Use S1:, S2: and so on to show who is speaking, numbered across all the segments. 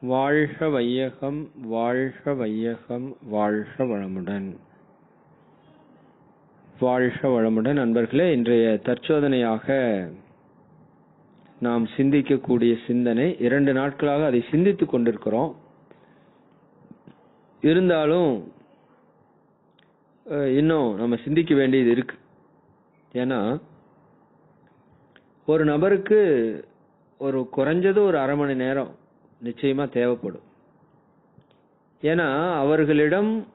S1: வாழ்க வையகம் வாழ்க வையகம் வாழ்க வளமுடன். வாழ்க வளமுடன். நண்பர்களே இன்றைய தற்சோதனையாக நாம் சிந்திக்கக்கூடிய சிந்தனை இரண்டு நாட்களாக அதை சிந்தித்துக் கொண்டிருக்கிறோம். இருந்தாலும் இன்னும் நம்ம சிந்திக்க வேண்டியது இருக்கு. ஏன்னா ஒரு நபருக்கு ஒரு குறைஞ்சது ஒரு அரை மணி நேரம் நிச்சயமா தேவைப்படும். ஏன்னா அவர்களிடம்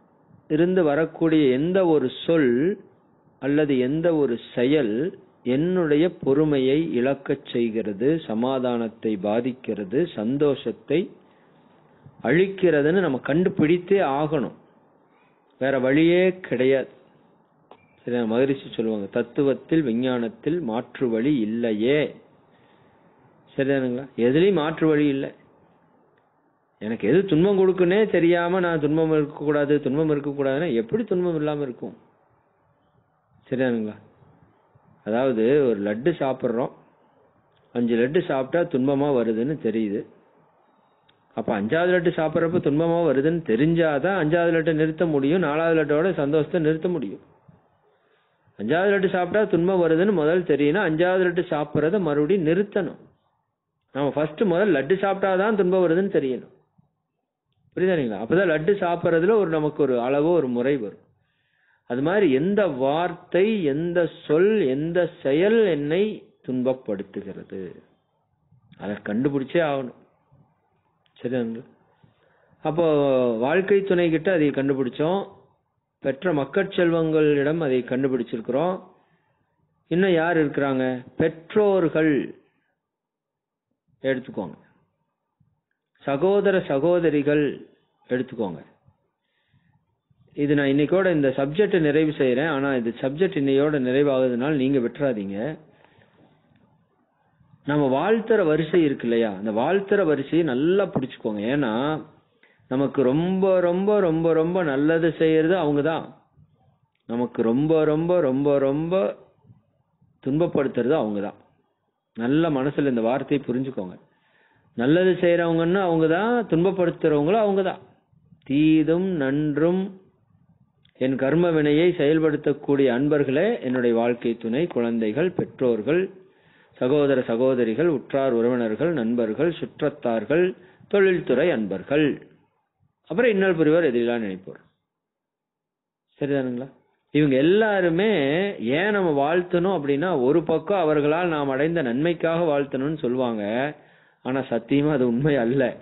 S1: இருந்து வரக்கூடிய எந்த ஒரு சொல் அல்லது எந்த ஒரு செயல் என்னுடைய பொறுமையை இழக்கச் செய்கிறது சமாதானத்தை பாதிக்கிறது சந்தோஷத்தை அழிக்கிறதுன்னு நம்ம கண்டுபிடித்தே ஆகணும். வேற வழியே கிடையாது. சரி மகரிஷி சொல்லுவாங்க தத்துவத்தில் விஞ்ஞானத்தில் மாற்று வழி இல்லையே. சரிதானுங்களா? எதுலேயும் மாற்று வழி இல்லை. எனக்கு எது துன்பம் கொடுக்குன்னே தெரியாம நான் துன்பம் இருக்கக்கூடாது துன்பம் இருக்கக்கூடாதுன்னா எப்படி துன்பம் இல்லாம இருக்கும்? சரியானுங்களா அதாவது ஒரு லட்டு சாப்பிட்றோம். அஞ்சு லட்டு சாப்பிட்டா துன்பமா வருதுன்னு தெரியுது. அப்ப அஞ்சாவது லட்டு சாப்பிட்றப்ப துன்பமா வருதுன்னு தெரிஞ்சாதான் அஞ்சாவது லட்டை நிறுத்த முடியும் நாலாவது லட்டோட சந்தோஷத்தை நிறுத்த முடியும். அஞ்சாவது லட்டு சாப்பிட்டா துன்பம் வருதுன்னு முதல் தெரியணும் அஞ்சாவது லட்டு சாப்பிட்றத மறுபடியும் நிறுத்தணும். நம்ம ஃபர்ஸ்ட் முதல் லட்டு சாப்பிட்டாதான் துன்பம் வருதுன்னு தெரியணும். புரியுதாங்களா அப்பதான் லட்டு சாப்பிட்றதுல ஒரு நமக்கு ஒரு அளவு ஒரு முறை வரும். அது மாதிரி எந்த வார்த்தை எந்த சொல் எந்த செயல் என்னை துன்பப்படுத்துகிறது? அதை கண்டுபிடிச்சே ஆகணும். சரிதானுங்களா அப்போ வாழ்க்கை துணை கிட்ட அதை கண்டுபிடிச்சோம். பெற்ற மக்கட்செல்வங்களிடம் அதை கண்டுபிடிச்சிருக்கிறோம். இன்னும் யார் இருக்கிறாங்க? பெற்றோர்கள். எடுத்துக்கோங்க. சகோதர சகோதரிகள் எடுத்துக்கோங்க. இது நான் இன்னைக்கோட இந்த சப்ஜெக்ட் நிறைவு செய்கிறேன் ஆனால் இது சப்ஜெக்ட் இன்னையோட நிறைவாகுதுனால நீங்கள் விட்டுறாதீங்க. நம்ம வாழ்த்துற வரிசை இருக்கு இல்லையா? அந்த வாழ்த்துற வரிசையை நல்லா பிடிச்சிக்கோங்க. ஏன்னா நமக்கு ரொம்ப ரொம்ப ரொம்ப ரொம்ப நல்லது செய்யறது அவங்கதான். நமக்கு ரொம்ப ரொம்ப ரொம்ப ரொம்ப துன்பப்படுத்துறது அவங்கதான். நல்ல மனசுல இந்த வார்த்தையை புரிஞ்சுக்கோங்க. நல்லது செய்யறவங்கன்னா அவங்கதான் துன்பப்படுத்துறவங்களும் அவங்கதான். தீதும் நன்றும் என் கர்ம வினையை செயல்படுத்தக்கூடிய அன்பர்களே என்னுடைய வாழ்க்கை துணை குழந்தைகள் பெற்றோர்கள் சகோதர சகோதரிகள் உற்றார் உறவினர்கள் நண்பர்கள் சுற்றத்தார்கள் தொழில்துறை அன்பர்கள். அப்புறம் இன்னொரு புரிவர் எதிரெல்லாம் நினைப்போர். சரிதானுங்களா? இவங்க எல்லாருமே ஏன் நம்ம வாழ்த்தணும் அப்படின்னா ஒரு பக்கம் அவர்களால் நாம் அடைந்த நன்மைக்காக வாழ்த்தணும்னு சொல்லுவாங்க ஆனா சத்தியமா அது உண்மை அல்ல.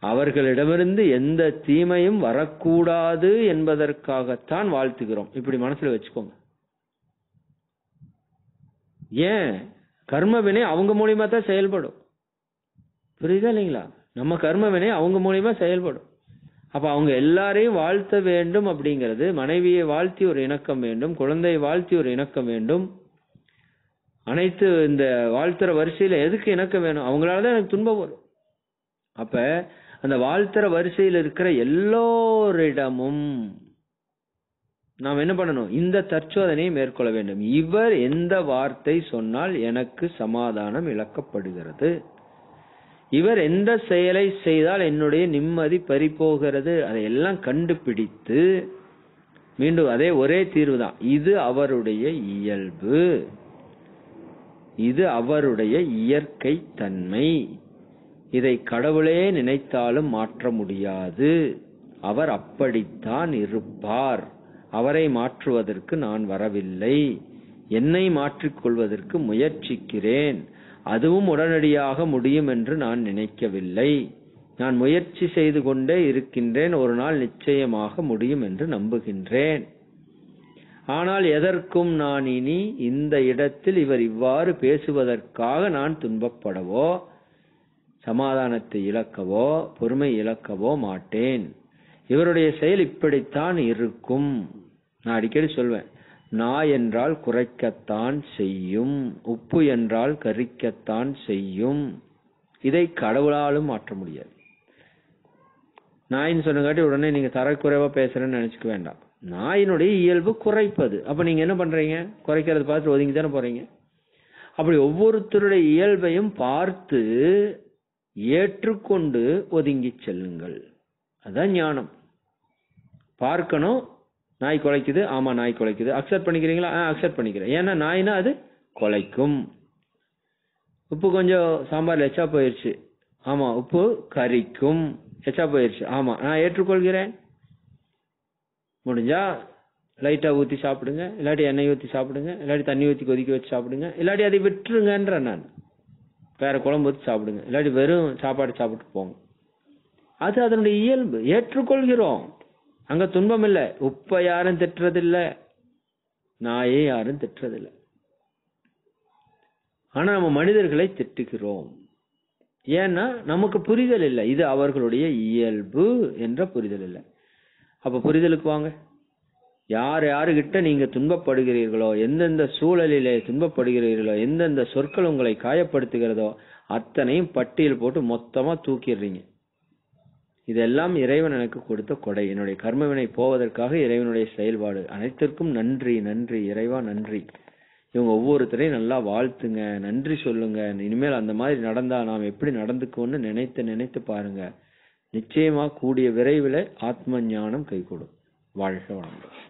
S1: அவர்களிடமிருந்து எந்த தீமையும் வரக்கூடாது என்பதற்காகத்தான் வாழ்த்துகிறோம். இப்படி மனசுல வச்சுக்கோங்க. ஏன்? கர்ம வினை அவங்க மூலியமா தான் செயல்படும். புரியுதா இல்லைங்களா? நம்ம கர்ம வினை அவங்க மூலியமா செயல்படும். அப்ப அவங்க எல்லாரையும் வாழ்த்த வேண்டும் அப்படிங்கிறது மனைவியை வாழ்த்தி ஒரு இணக்கம் வேண்டும் குழந்தையை வாழ்த்தி ஒரு இணக்கம் வேண்டும். அனைத்து இந்த வாழ்த்துற வரிசையில எதுக்கு இணக்கம் வேணும்? அவங்களாலதான் எனக்கு துன்பம் வரும். அப்ப அந்த வாழ்த்துற வரிசையில் இருக்கிற எல்லோரிடமும் நாம் என்ன பண்ணணும்? இந்த தற்சோதனையை மேற்கொள்ள வேண்டும். இவர் எந்த வார்த்தை சொன்னால் எனக்கு சமாதானம் இழக்கப்படுகிறது. இவர் எந்த செயலை செய்தால் என்னுடைய நிம்மதி பறிபோகிறது? அதையெல்லாம் கண்டுபிடித்து மீண்டும் அதே ஒரே தீர்வு தான் இது அவருடைய இயல்பு. இது அவருடைய இயற்கை தன்மை இதை கடவுளே நினைத்தாலும் மாற்ற முடியாது. அவர் அப்படித்தான் இருப்பார். அவரை மாற்றுவதற்கு நான் வரவில்லை. என்னை மாற்றிக்கொள்வதற்கு முயற்சிக்கிறேன். அதுவும் உடனடியாக முடியும் என்று நான் நினைக்கவில்லை. நான் முயற்சி செய்து கொண்டே இருக்கின்றேன். ஒரு நாள் நிச்சயமாக முடியும் என்று நம்புகின்றேன். ஆனால் எதற்கும் நான் இனி இந்த இடத்தில் இவர் இவ்வாறு பேசுவதற்காக நான் துன்பப்படவோ சமாதானத்தை இழக்கவோ பொறுமை இழக்கவோ மாட்டேன். இவருடைய செயல் இப்படித்தான் இருக்கும். நான் அடிக்கடி சொல்வேன் நாய் என்றால் குறைக்கத்தான் செய்யும் உப்பு என்றால் கரிக்கத்தான் செய்யும். இதை கடவுளாலும் மாற்ற முடியாது. நாயின்னு சொன்னங்காட்டி உடனே நீங்க தரக்குறைவா பேசுறேன்னு நினைச்சுக்க வேண்டாம். நாயினுடைய இயல்பு குறைப்பது. அப்ப நீங்க என்ன பண்றீங்க? குறைக்கிறது பார்த்து ஒதுங்கி தானே போறீங்க? அப்படி ஒவ்வொருத்தருடைய இயல்பையும் பார்த்து ஏற்றுக்கொண்டு ஒதுங்கி செல்லுங்கள். அதுதான் ஞானம். பார்க்கணும் நாய் குலைக்குது ஆமா நாய் குலைக்குது. அக்செப்ட் பண்ணிக்கிறீங்களா? ஆ அக்செப்ட் பண்ணிக்கிறேன். ஏன்னா நாய்னா அது குலைக்கும். உப்பு கொஞ்சம் சாம்பார் எச்சா போயிடுச்சு ஆமா உப்பு கறிக்கும் எச்சா போயிடுச்சு ஆமா நான் ஏற்றுக்கொள்கிறேன். முடிஞ்சா லைட்டா ஊத்தி சாப்பிடுங்க இல்லாட்டி எண்ணெய் ஊத்தி சாப்பிடுங்க இல்லாட்டி தண்ணி ஊத்தி கொதிக்க வச்சு சாப்பிடுங்க இல்லாட்டி அதை விட்டுருங்கன்ற நான். வேற குழம்பு ஊற்றி சாப்பிடுங்க இல்லாட்டி வெறும் சாப்பாடு சாப்பிட்டு போங்க. அது அதனுடைய இயல்பு ஏற்றுக்கொள்கிறோம். அங்க துன்பம் இல்லை. உப்பை யாரும் திட்டுறதில்லை. நாயை யாரும் திட்டுறதில்லை. ஆனா நம்ம மனிதர்களை திட்டுகிறோம். ஏன்னா நமக்கு புரிதல் இல்லை. இது அவர்களுடைய இயல்பு என்ற புரிதல் இல்லை. அப்ப புரிதலுக்கு வாங்க. யார் யாருகிட்ட நீங்க துன்பப்படுகிறீர்களோ எந்தெந்த சூழலிலே துன்பப்படுகிறீர்களோ எந்தெந்த சொற்கள் உங்களை காயப்படுத்துகிறதோ அத்தனையும் பட்டியல் போட்டு மொத்தமா தூக்கிடுறீங்க. இதெல்லாம் இறைவன் எனக்கு கொடுத்த கொடை. என்னுடைய கர்மவினை போவதற்காக இறைவனுடைய செயல்பாடு. அனைத்திற்கும் நன்றி நன்றி இறைவா நன்றி. இவங்க ஒவ்வொருத்தரையும் நல்லா வாழ்த்துங்க நன்றி சொல்லுங்க. இனிமேல் அந்த மாதிரி நடந்தா நாம் எப்படி நடந்துக்குவோம்னு நினைத்து நினைத்து பாருங்க. நிச்சயமா கூடிய விரைவில் ஆத்ம ஞானம் கைகூடும். வாழ்க வளமுடன்.